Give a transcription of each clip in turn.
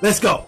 Let's go.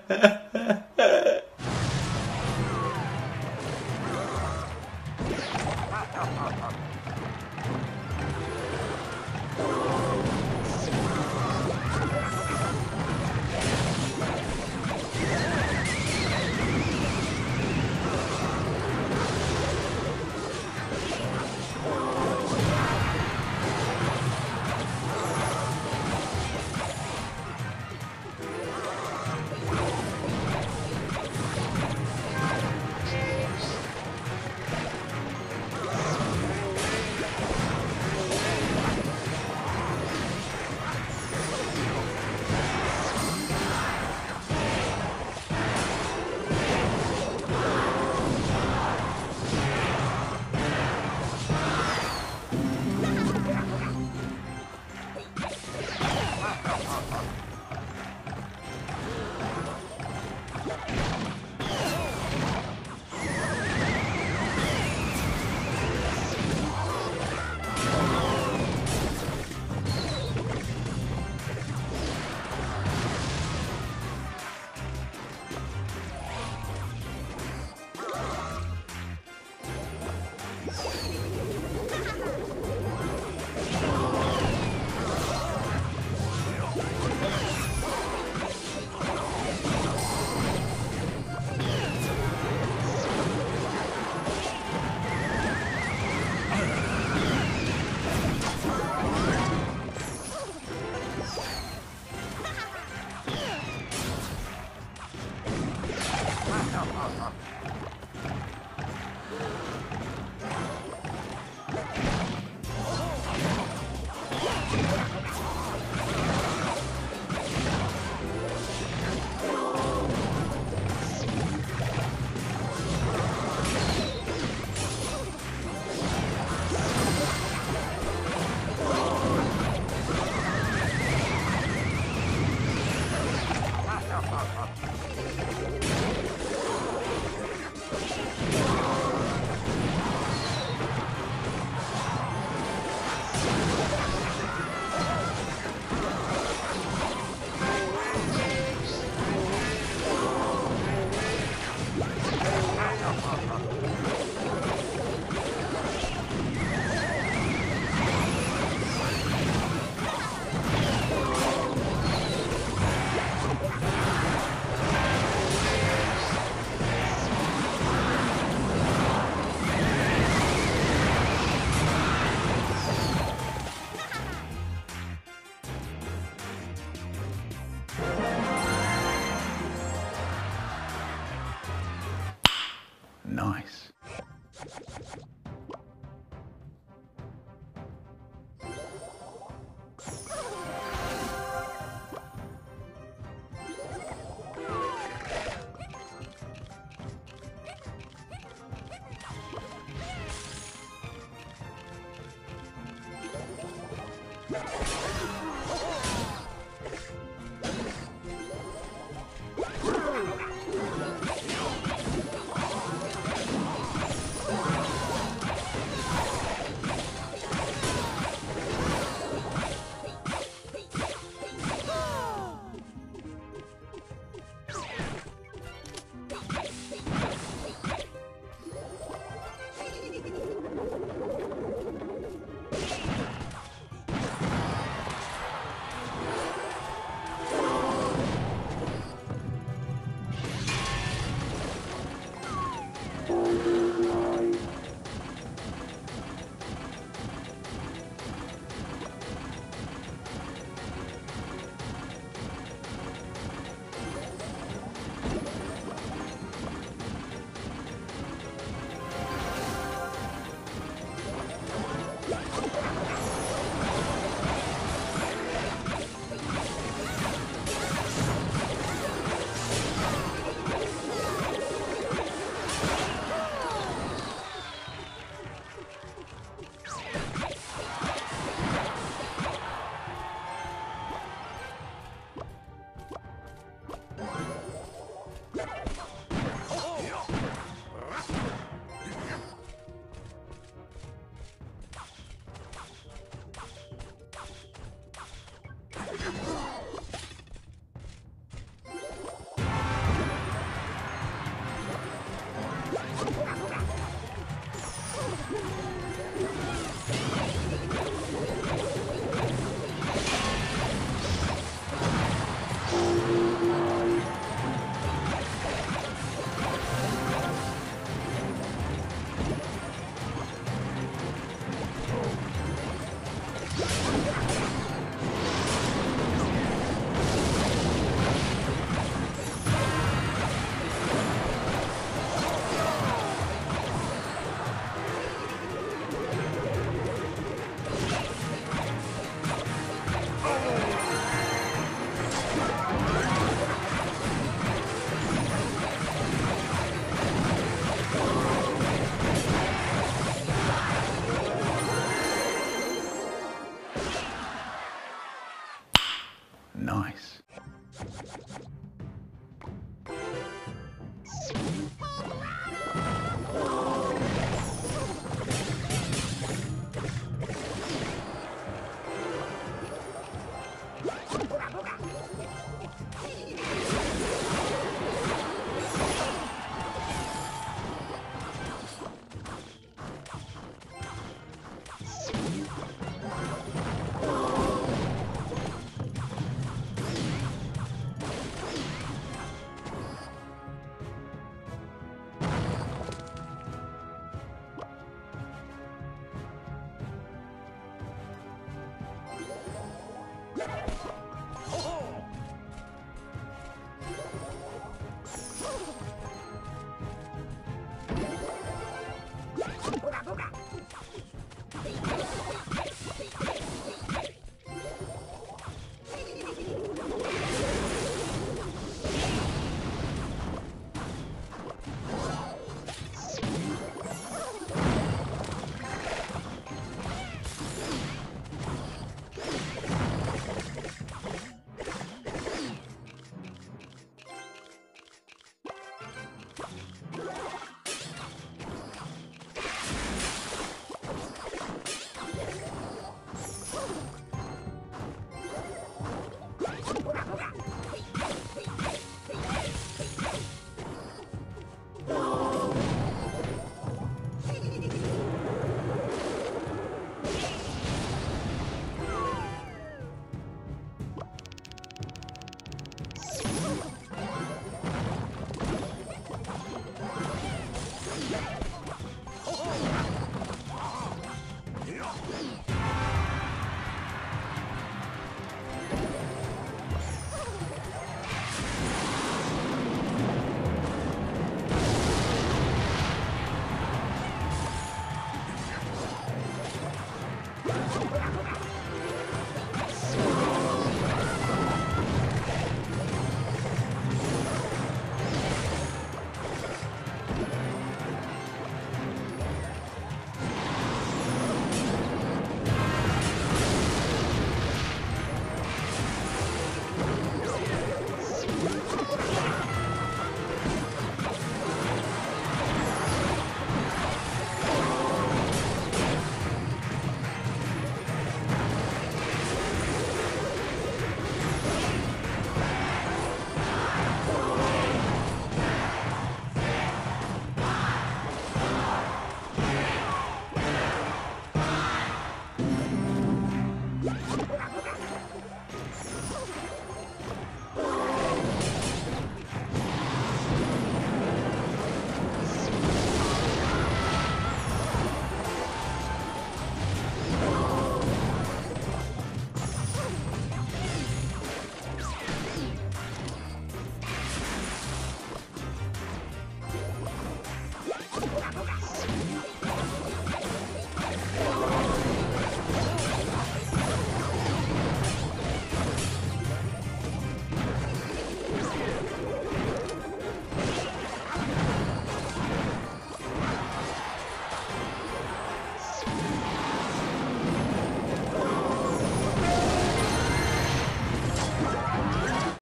you